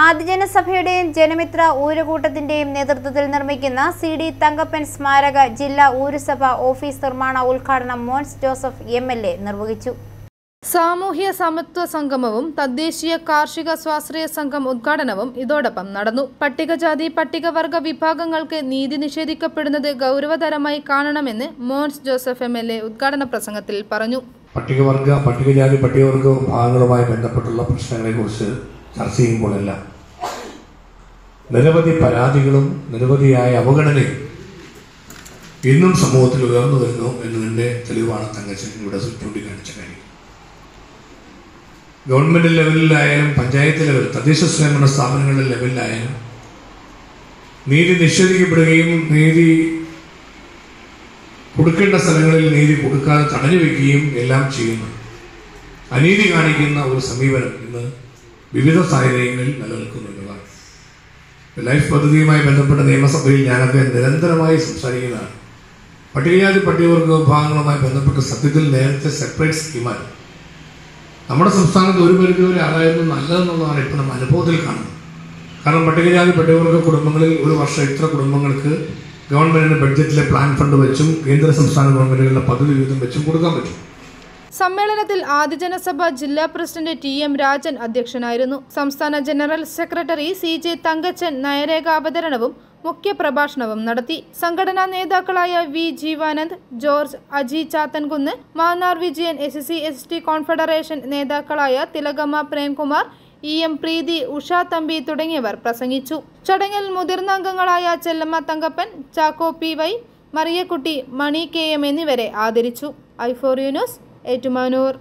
ആദിജനസഭയുടെയും ജനമിത്ര ഊരുകൂട്ടത്തിന്റെയും നേതൃത്വത്തിൽ നിർമ്മിക്കുന്ന C D Thankappan സ്മാരക ജില്ലാ ഊരുസഭ ഓഫീസ് നിർമ്മാണ ഉദ്ഘാടനം Mons Joseph M L A നിർവഹിച്ചു. സാമൂഹ്യ സമത്വ സംഗമവും തദ്ദേശീയ കാർഷിക സ്വാശ്രയ സംഘം ഉദ്ഘാടനവും ഇതോടൊപ്പം നടന്നു. പട്ടികജാതി പട്ടികവർഗ വിഭാഗങ്ങൾക്ക് നീതി നിഷേധിക്കപ്പെടുന്നത് ഗൗരവതരമായി കാണണമെന്ന് Mons Joseph M L A ഉദ്ഘാടന പ്രസംഗത്തിൽ പറഞ്ഞു. പട്ടികവർഗ പട്ടികജാതി പട്ടികവർഗ വിഭാഗങ്ങളുമായി ബന്ധപ്പെട്ടുള്ള പ്രശ്നങ്ങളെക്കുറിച്ച് ചർച്ച ചെയ്യുമ്പോഴെല്ലാം. നിരവധി പരാതികളും നിരവധിയായ അവഗണനയും ഇന്നും സമൂഹത്തിൽ ഉയർന്നു വരുന്നു എന്നതിന്റെ തെളിവാണ് തങ്കച്ചൻ ഇവിടെ ചൂണ്ടിക്കാണിച്ച കാര്യം. ഗവൺമെന്റ് ലെവലിലായാലും പഞ്ചായത്ത് ലെവൽ തദ്ദേശ സ്വയംഭരണ സ്ഥാപനങ്ങളുടെ ലെവലിലായാലും നീതി നിഷേധിക്കപ്പെടുകയും നീതി കൊടുക്കേണ്ട സ്ഥലങ്ങളിൽ നീതി കൊടുക്കാതെ തടഞ്ഞു വെക്കുകയും എല്ലാം ചെയ്യുന്നു. അനീതി കാണിക്കുന്ന ഒരു സമീപനം ഇന്ന് വിവിധ സാഹചര്യങ്ങളിൽ നിലനിൽക്കുന്നു എന്നതാണ് ലൈഫ് പദ്ധതിയുമായി ബന്ധപ്പെട്ട നിയമസഭയിൽ ഞാനൊക്കെ നിരന്തരമായി സംസാരിക്കുന്നതാണ്. പട്ടികജാതി പട്ടികവർഗ വിഭാഗങ്ങളുമായി ബന്ധപ്പെട്ട സത്യത്തിൽ നേരത്തെ സെപ്പറേറ്റ് സ്കീമാണ് നമ്മുടെ സംസ്ഥാനത്ത് ഒരു പരിധി വരെ അതായിരുന്നു നല്ലതെന്നുള്ളതാണ് ഇപ്പോൾ നമ്മൾ അനുഭവത്തിൽ കാണുന്നത്. കാരണം പട്ടികജാതി പട്ടികവർഗ കുടുംബങ്ങളിൽ ഒരു വർഷം ഇത്ര കുടുംബങ്ങൾക്ക് ഗവൺമെന്റിന്റെ ബഡ്ജറ്റിലെ പ്ലാൻ ഫണ്ട് വെച്ചും കേന്ദ്ര സംസ്ഥാന ഗവൺമെന്റുകളുടെ പദ്ധതി വിഹിതം വെച്ചും കൊടുക്കാൻ പറ്റും. സമ്മേളനത്തിൽ ആദിജനസഭ ജില്ലാ പ്രസിഡന്റ് ടി എം രാജൻ അധ്യക്ഷനായിരുന്നു. സംസ്ഥാന general secretary C J Thankachan നയരേഖാവതരണവും മുഖ്യപ്രഭാഷണവും നടത്തി. സംഘടനാ നേതാക്കളായ V Jeevanand George Aji Chathankunnu Mannar Vijayan S C S T confederation നേതാക്കളായ തിലകമ്മ പ്രേംകുമാർ ഇ എം പ്രീതി ഉഷ തമ്പി തുടങ്ങിയവർ പ്രസംഗിച്ചു. ചടങ്ങിൽ മുതിർന്ന അംഗങ്ങളായ Chellamma Thankappan Chacko P Y Mariyakutty Mani K M എന്നിവരെ ആദരിച്ചു. ഐഫോറിയു ന്യൂസ് ഏറ്റുമാനൂർ